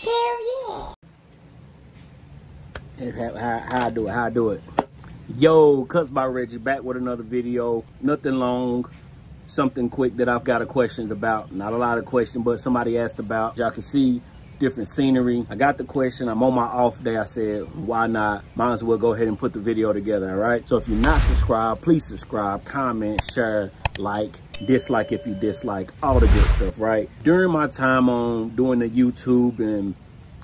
Hell yeah. How, how, I do it, how I do it. Yo, Cuts by Reggie back with another video. Nothing long, something quick that I've got a question about. Not a lot of question, but somebody asked about. Y'all can see different scenery. I got the question. I'm on my off day. I said, why not? Might as well go ahead and put the video together, all right? So if you're not subscribed, please subscribe, comment, share, like, dislike if you dislike, all the good stuff, right? During my time on doing the YouTube and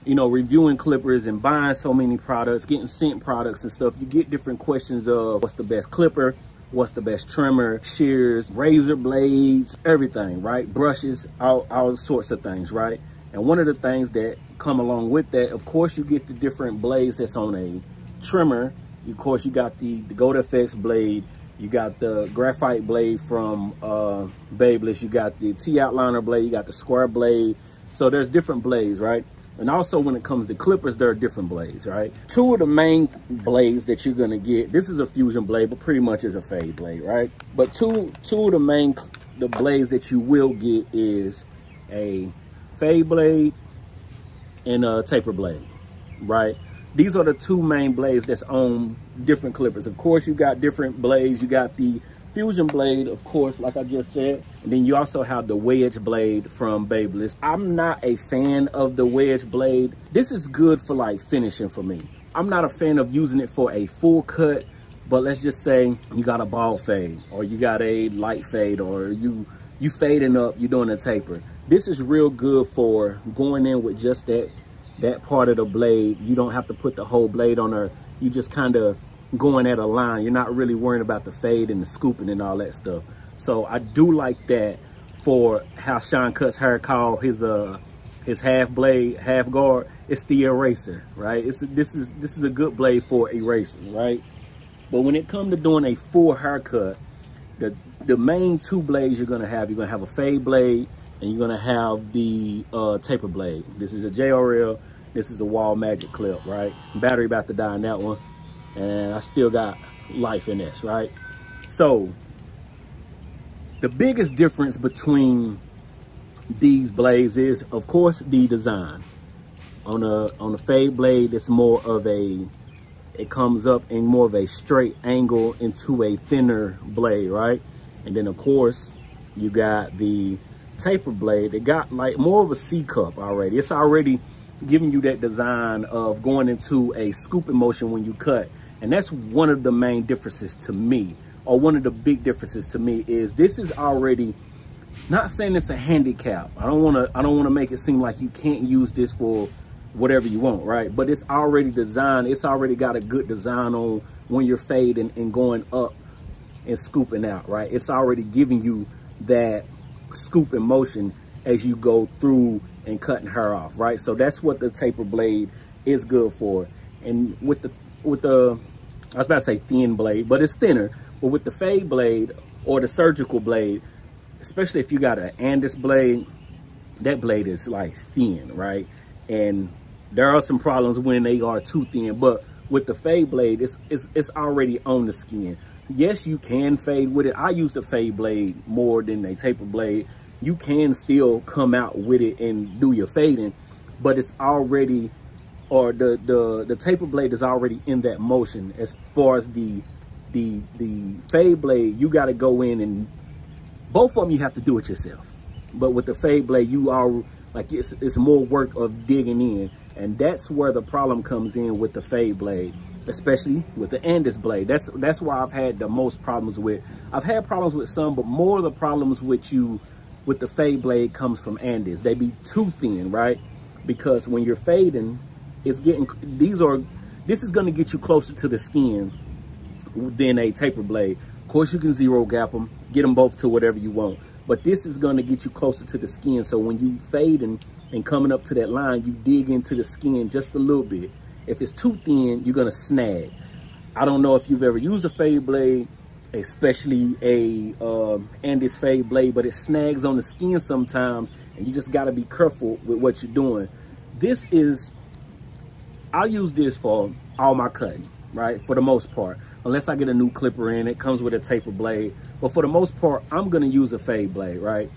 you know, reviewing clippers and buying so many products, getting sent products and stuff, you get different questions of what's the best clipper, what's the best trimmer, shears, razor blades, everything, right? Brushes, all, all sorts of things, right? And one of the things that come along with that, of course, you get the different blades that's on a trimmer. Of course, you got the, the Gold FX blade, you got the graphite blade from uh, Babyliss. You got the T-outliner blade. You got the square blade. So there's different blades, right? And also when it comes to clippers, there are different blades, right? Two of the main blades that you're gonna get, this is a fusion blade, but pretty much is a fade blade, right? But two, two of the main, the blades that you will get is a fade blade and a taper blade, right? these are the two main blades that's on different clippers. Of course, you got different blades. You got the Fusion blade, of course, like I just said. And then you also have the wedge blade from Babyliss. I'm not a fan of the wedge blade. This is good for like finishing for me. I'm not a fan of using it for a full cut, but let's just say you got a ball fade or you got a light fade or you you fading up, you're doing a taper. This is real good for going in with just that that part of the blade. You don't have to put the whole blade on there. You just kind of going at a line. You're not really worrying about the fade and the scooping and all that stuff. So I do like that for how Sean Cuts hair call his uh his half blade, half guard. It's the eraser, right? It's this is this is a good blade for erasing, right? But when it comes to doing a full haircut, the the main two blades you're gonna have, you're gonna have a fade blade and you're gonna have the uh, taper blade. This is a JRL, this is a Wahl Magic Clip, right? Battery about to die on that one, and I still got life in this, right? So, the biggest difference between these blades is, of course, the design. On a on a fade blade, it's more of a, it comes up in more of a straight angle into a thinner blade, right? And then, of course, you got the taper blade, it got like more of a C cup already. It's already giving you that design of going into a scooping motion when you cut. And that's one of the main differences to me, or one of the big differences to me is this is already, not saying it's a handicap. I don't wanna, I don't wanna make it seem like you can't use this for whatever you want, right? But it's already designed, it's already got a good design on when you're fading and going up and scooping out, right? It's already giving you that scoop in motion as you go through and cutting her off, right? So that's what the taper blade is good for. And with the, with the, I was about to say thin blade, but it's thinner. But with the fade blade or the surgical blade, especially if you got an Andis blade, that blade is like thin, right? And there are some problems when they are too thin, but with the fade blade, it's, it's, it's already on the skin yes, you can fade with it. I use the fade blade more than a taper blade. You can still come out with it and do your fading, but it's already, or the, the, the taper blade is already in that motion. As far as the, the, the fade blade, you got to go in and both of them, you have to do it yourself. But with the fade blade, you are like, it's, it's more work of digging in. And that's where the problem comes in with the fade blade especially with the Andis blade. That's that's why I've had the most problems with. I've had problems with some, but more of the problems with you with the fade blade comes from Andis. They be too thin, right? Because when you're fading, it's getting these are this is going to get you closer to the skin than a taper blade. Of course, you can zero gap them, get them both to whatever you want. But this is going to get you closer to the skin. So when you fade and, coming up to that line, you dig into the skin just a little bit if it's too thin, you're gonna snag. I don't know if you've ever used a fade blade, especially a um, Andis fade blade, but it snags on the skin sometimes, and you just gotta be careful with what you're doing. This is, I'll use this for all my cutting, right? For the most part, unless I get a new clipper in, it comes with a taper blade. But for the most part, I'm gonna use a fade blade, right?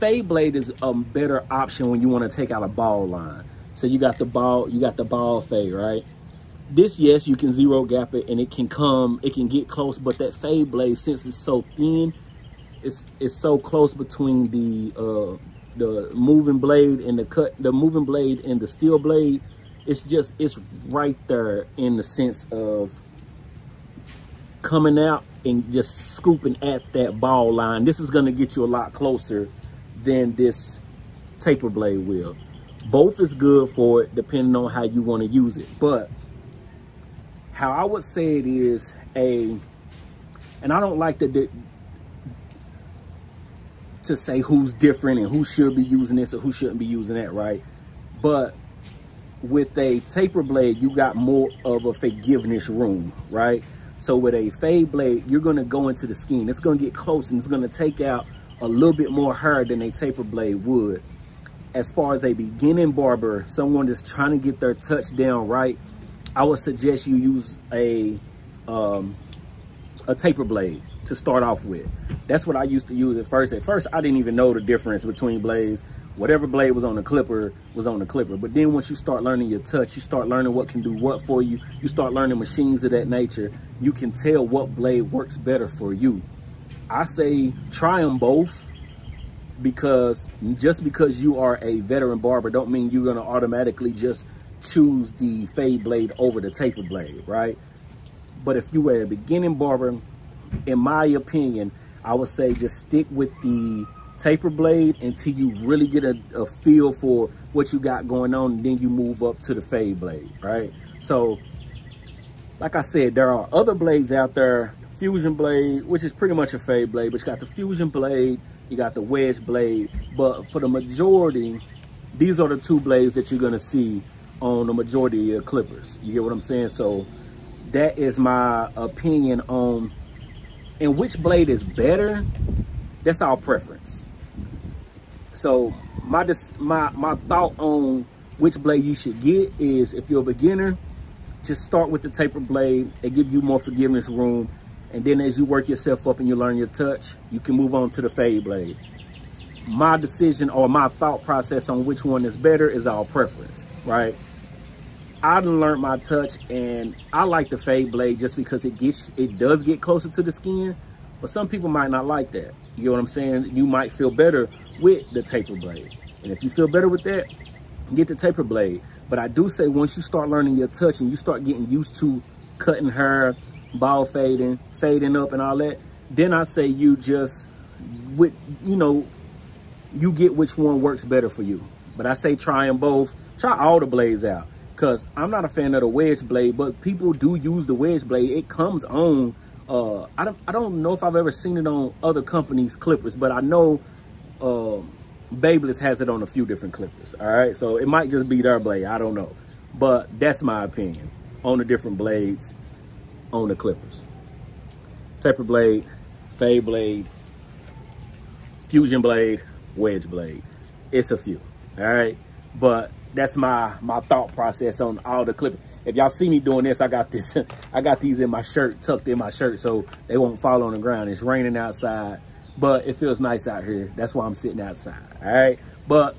Fade blade is a better option when you wanna take out a ball line So you got the ball, you got the ball fade, right? This, yes, you can zero gap it and it can come, it can get close, but that fade blade, since it's so thin, it's it's so close between the uh the moving blade and the cut the moving blade and the steel blade it's just it's right there in the sense of coming out and just scooping at that ball line. This is going to get you a lot closer than this taper blade will. Both is good for it depending on how you want to use it. But how i would say it is a and i don't like the to say who's different and who should be using this or who shouldn't be using that, right? But with a taper blade, you got more of a forgiveness room, right? So with a fade blade, you're gonna go into the skin. It's gonna get close and it's gonna take out a little bit more hair than a taper blade would. As far as a beginning barber, someone that's trying to get their touch down right, I would suggest you use a um, a taper blade to start off with. That's what I used to use at first. At first, I didn't even know the difference between blades. Whatever blade was on the clipper was on the clipper. But then once you start learning your touch, you start learning what can do what for you. You start learning machines of that nature. You can tell what blade works better for you. I say try them both because just because you are a veteran barber don't mean you're going to automatically just choose the fade blade over the taper blade, right? But if you were a beginning barber in my opinion, I would say just stick with the taper blade until you really get a, a, feel for what you got going on and then you move up to the fade blade, right? So, like I said, there are other blades out there, fusion blade, which is pretty much a fade blade, but you got the fusion blade, you got the wedge blade, but for the majority, these are the two blades that you're gonna see on the majority of your clippers. You get what I'm saying? So that is my opinion on and which blade is better, that's our preference. So my my my thought on which blade you should get is if you're a beginner, just start with the taper blade. It gives you more forgiveness room. And then as you work yourself up and you learn your touch, you can move on to the fade blade. My decision or my thought process on which one is better is our preference, right? I learned my touch and I like the fade blade just because it gets it does get closer to the skin. But some people might not like that. You know what I'm saying? You might feel better with the taper blade. And if you feel better with that, get the taper blade. But I do say once you start learning your touch and you start getting used to cutting hair, ball fading, fading up and all that, then I say you just, with you know, you get which one works better for you. But I say try them both. Try all the blades out because I'm not a fan of the wedge blade, but people do use the wedge blade. It comes on, uh, I, don't, I don't know if I've ever seen it on other companies' clippers, but I know uh, Babyliss has it on a few different clippers, all right? So it might just be their blade, I don't know. But that's my opinion on the different blades on the clippers. Taper blade, fade blade, fusion blade, wedge blade. It's a few, all right? But that's my my thought process on all the clipping. If y'all see me doing this, I got this, I got these in my shirt, tucked in my shirt, so they won't fall on the ground. It's raining outside, but it feels nice out here. That's why I'm sitting outside. All right, but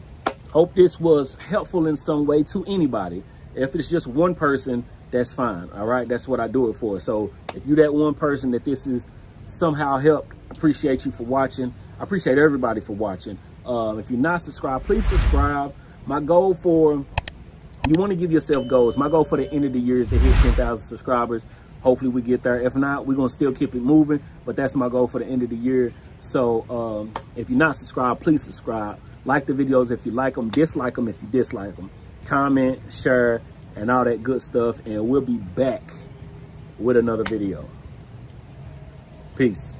hope this was helpful in some way to anybody. If it's just one person, that's fine. All right, that's what I do it for. So if you that one person that this is somehow helped, appreciate you for watching. I appreciate everybody for watching. Uh, if you're not subscribed, please subscribe. My goal for, you want to give yourself goals. My goal for the end of the year is to hit 10,000 subscribers. Hopefully we get there. If not, we're going to still keep it moving. But that's my goal for the end of the year. So um, if you're not subscribed, please subscribe. Like the videos if you like them. Dislike them if you dislike them. Comment, share, and all that good stuff. And we'll be back with another video. Peace.